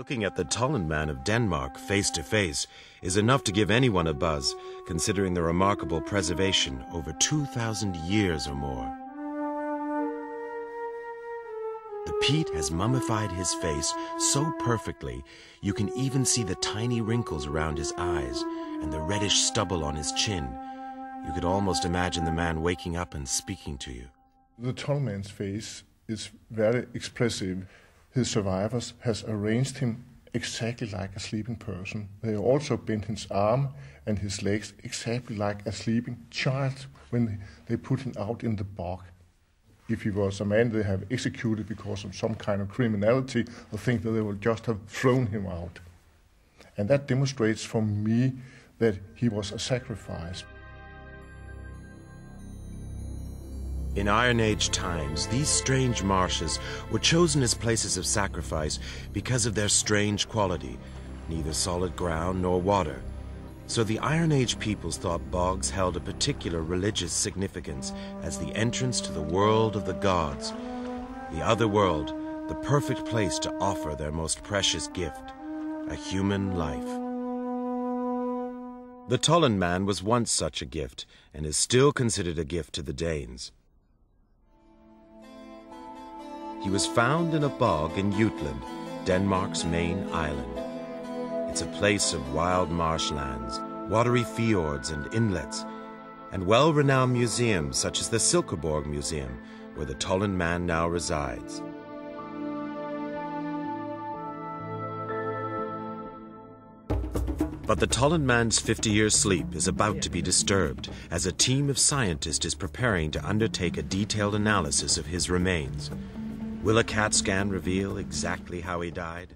Looking at the Tollund man of Denmark face to face is enough to give anyone a buzz, considering the remarkable preservation over 2,000 years or more. The peat has mummified his face so perfectly you can even see the tiny wrinkles around his eyes and the reddish stubble on his chin. You could almost imagine the man waking up and speaking to you. The Tollund man's face is very expressive. His survivors has arranged him exactly like a sleeping person. They also bent his arm and his legs exactly like a sleeping child when they put him out in the bog. If he was a man they have executed because of some kind of criminality, I think that they would just have thrown him out. And that demonstrates for me that he was a sacrifice. In Iron Age times, these strange marshes were chosen as places of sacrifice because of their strange quality, neither solid ground nor water. So the Iron Age peoples thought bogs held a particular religious significance as the entrance to the world of the gods, the other world, the perfect place to offer their most precious gift, a human life. The Tollund man was once such a gift, and is still considered a gift to the Danes. He was found in a bog in Jutland, Denmark's main island. It's a place of wild marshlands, watery fjords and inlets, and well-renowned museums such as the Silkeborg Museum, where the Tollund man now resides. But the Tollund man's 50-year sleep is about to be disturbed as a team of scientists is preparing to undertake a detailed analysis of his remains. Will a CAT scan reveal exactly how he died?